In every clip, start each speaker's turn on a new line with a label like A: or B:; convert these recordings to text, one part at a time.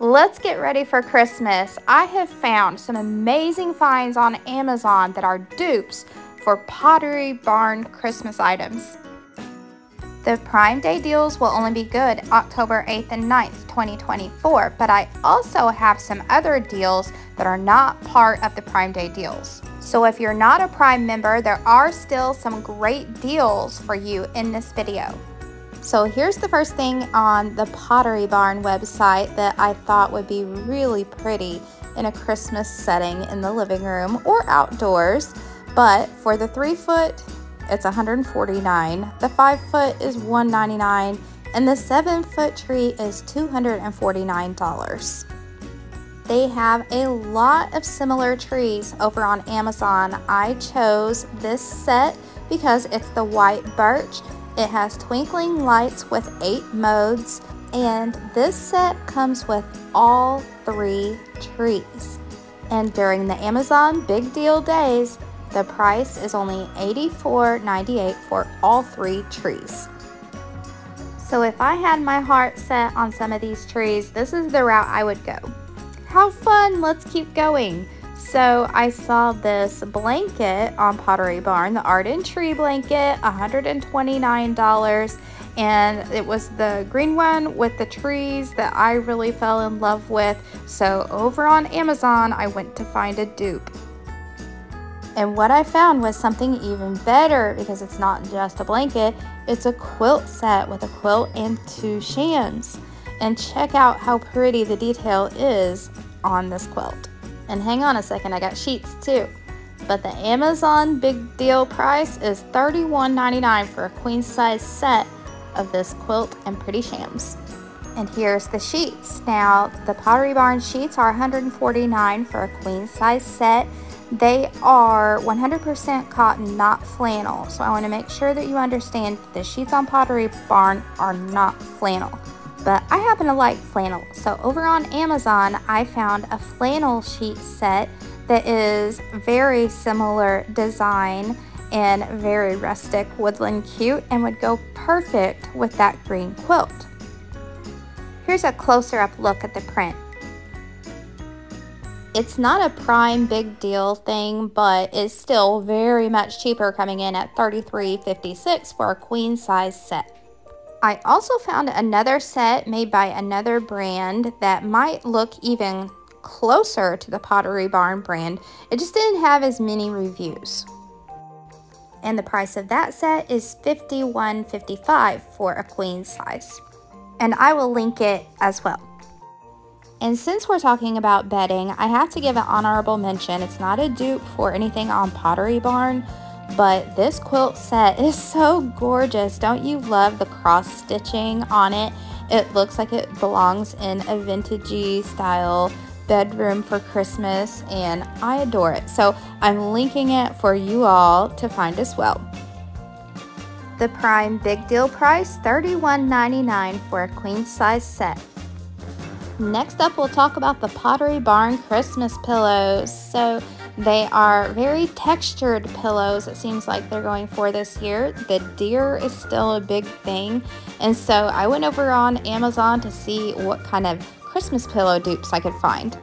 A: Let's get ready for Christmas. I have found some amazing finds on Amazon that are dupes for Pottery Barn Christmas items. The Prime Day deals will only be good October 8th and 9th, 2024, but I also have some other deals that are not part of the Prime Day deals. So if you're not a Prime member, there are still some great deals for you in this video. So here's the first thing on the Pottery Barn website that I thought would be really pretty in a Christmas setting in the living room or outdoors. But for the three foot, it's 149. The five foot is 199 and the seven foot tree is $249. They have a lot of similar trees over on Amazon. I chose this set because it's the white birch it has twinkling lights with eight modes, and this set comes with all three trees. And during the Amazon Big Deal Days, the price is only $84.98 for all three trees. So if I had my heart set on some of these trees, this is the route I would go. How fun, let's keep going. So I saw this blanket on Pottery Barn, the Arden Tree Blanket, $129. And it was the green one with the trees that I really fell in love with. So over on Amazon, I went to find a dupe. And what I found was something even better because it's not just a blanket, it's a quilt set with a quilt and two shams. And check out how pretty the detail is on this quilt. And hang on a second, I got sheets too. But the Amazon big deal price is $31.99 for a queen size set of this quilt and pretty shams. And here's the sheets. Now, the Pottery Barn sheets are 149 for a queen size set. They are 100% cotton, not flannel. So I want to make sure that you understand the sheets on Pottery Barn are not flannel but I happen to like flannel. So over on Amazon, I found a flannel sheet set that is very similar design and very rustic woodland cute and would go perfect with that green quilt. Here's a closer up look at the print. It's not a prime big deal thing, but it's still very much cheaper coming in at $33.56 for a queen size set. I also found another set made by another brand that might look even closer to the Pottery Barn brand. It just didn't have as many reviews. And the price of that set is $51.55 for a queen size. And I will link it as well. And since we're talking about bedding, I have to give an honorable mention. It's not a dupe for anything on Pottery Barn, but this quilt set is so gorgeous. Don't you love the cross stitching on it? It looks like it belongs in a vintagey style bedroom for Christmas and I adore it. So I'm linking it for you all to find as well. The Prime Big Deal price, $31.99 for a queen size set. Next up, we'll talk about the Pottery Barn Christmas pillows. So they are very textured pillows, it seems like they're going for this year. The deer is still a big thing. And so I went over on Amazon to see what kind of Christmas pillow dupes I could find.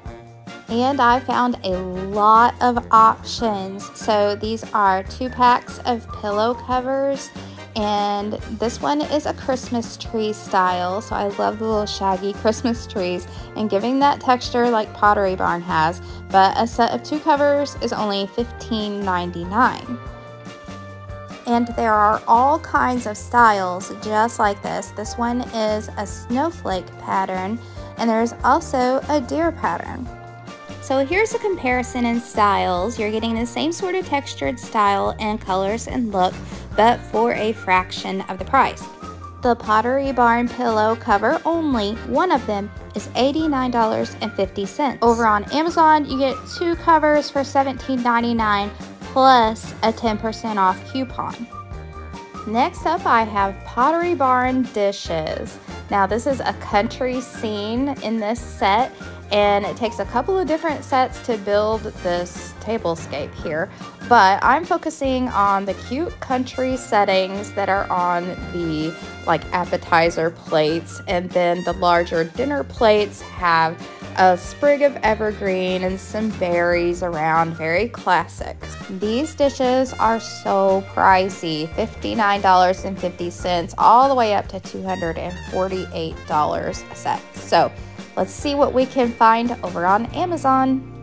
A: And I found a lot of options. So these are two packs of pillow covers and this one is a Christmas tree style so I love the little shaggy Christmas trees and giving that texture like Pottery Barn has. But a set of two covers is only $15.99 and there are all kinds of styles just like this. This one is a snowflake pattern and there's also a deer pattern. So here's a comparison in styles. You're getting the same sort of textured style and colors and look, but for a fraction of the price. The Pottery Barn pillow cover only, one of them is $89.50. Over on Amazon, you get two covers for $17.99 plus a 10% off coupon. Next up, I have Pottery Barn dishes. Now, this is a country scene in this set and it takes a couple of different sets to build this tablescape here but I'm focusing on the cute country settings that are on the like appetizer plates and then the larger dinner plates have a sprig of evergreen and some berries around, very classic. These dishes are so pricey, $59.50 all the way up to $248 a set. So let's see what we can find over on Amazon.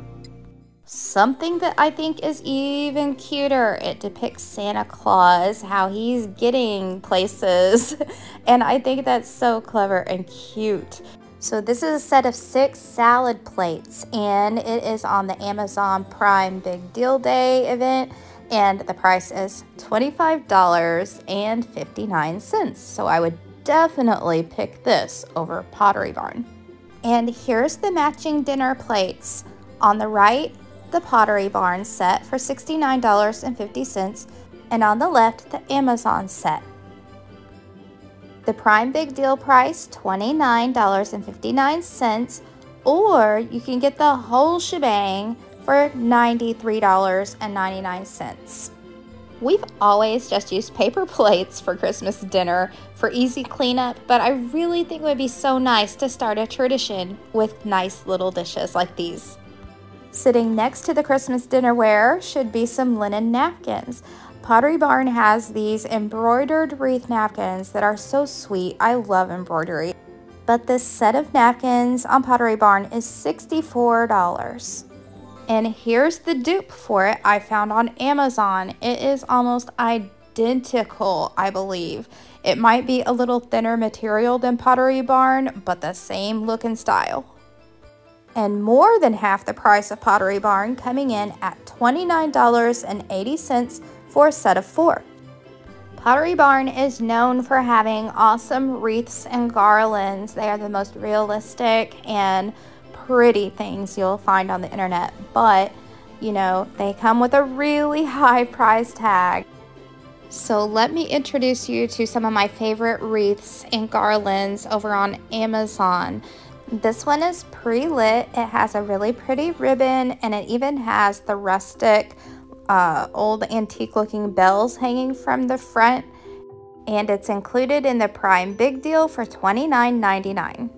A: Something that I think is even cuter, it depicts Santa Claus, how he's getting places. and I think that's so clever and cute. So this is a set of six salad plates and it is on the Amazon Prime Big Deal Day event and the price is $25.59. So I would definitely pick this over Pottery Barn. And here's the matching dinner plates. On the right, the Pottery Barn set for $69.50 and on the left the Amazon set. The Prime Big Deal price $29.59 or you can get the whole shebang for $93.99. We've always just used paper plates for Christmas dinner for easy cleanup, but I really think it would be so nice to start a tradition with nice little dishes like these. Sitting next to the Christmas dinnerware should be some linen napkins. Pottery Barn has these embroidered wreath napkins that are so sweet. I love embroidery. But this set of napkins on Pottery Barn is $64. And here's the dupe for it I found on Amazon. It is almost identical, I believe. It might be a little thinner material than Pottery Barn, but the same look and style and more than half the price of Pottery Barn coming in at $29.80 for a set of four. Pottery Barn is known for having awesome wreaths and garlands. They are the most realistic and pretty things you'll find on the internet, but you know, they come with a really high price tag. So let me introduce you to some of my favorite wreaths and garlands over on Amazon. This one is pre-lit. It has a really pretty ribbon and it even has the rustic uh, old antique looking bells hanging from the front and it's included in the Prime Big Deal for $29.99.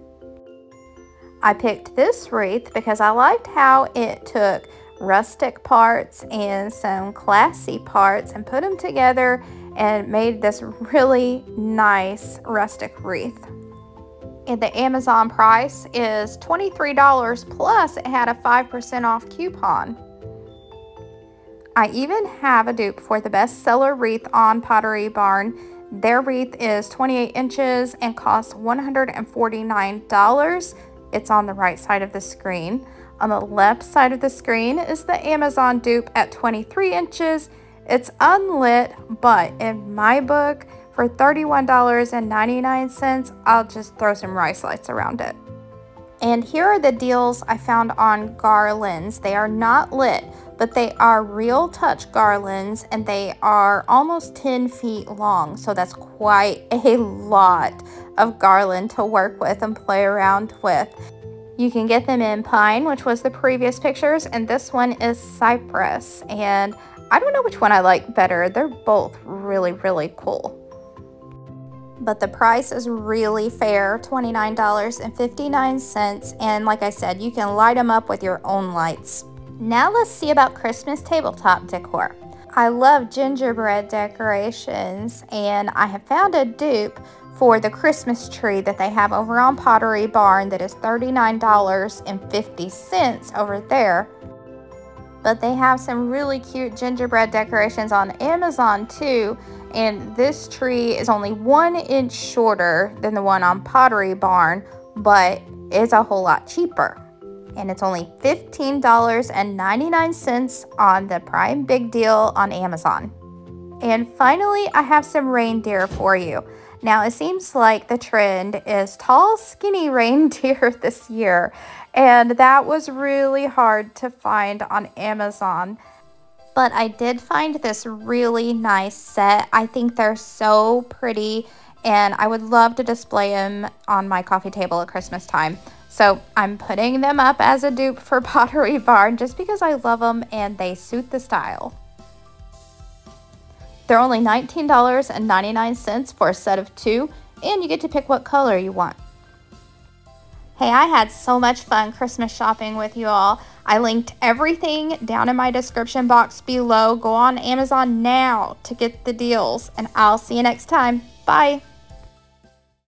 A: I picked this wreath because I liked how it took rustic parts and some classy parts and put them together and made this really nice rustic wreath and the Amazon price is $23 plus it had a 5% off coupon. I even have a dupe for the bestseller wreath on Pottery Barn. Their wreath is 28 inches and costs $149. It's on the right side of the screen. On the left side of the screen is the Amazon dupe at 23 inches. It's unlit, but in my book, for $31.99, I'll just throw some rice lights around it. And here are the deals I found on garlands. They are not lit, but they are real touch garlands and they are almost 10 feet long. So that's quite a lot of garland to work with and play around with. You can get them in pine, which was the previous pictures, and this one is cypress. And I don't know which one I like better. They're both really, really cool but the price is really fair $29.59 and like I said you can light them up with your own lights. Now let's see about Christmas tabletop decor. I love gingerbread decorations and I have found a dupe for the Christmas tree that they have over on Pottery Barn that is $39.50 over there. But they have some really cute gingerbread decorations on Amazon too and this tree is only one inch shorter than the one on Pottery Barn, but is a whole lot cheaper. And it's only $15.99 on the Prime Big Deal on Amazon. And finally, I have some reindeer for you. Now, it seems like the trend is tall, skinny reindeer this year, and that was really hard to find on Amazon but I did find this really nice set. I think they're so pretty and I would love to display them on my coffee table at Christmas time. So I'm putting them up as a dupe for Pottery Barn just because I love them and they suit the style. They're only $19.99 for a set of two, and you get to pick what color you want. Hey, I had so much fun Christmas shopping with you all. I linked everything down in my description box below. Go on Amazon now to get the deals, and I'll see you next time. Bye.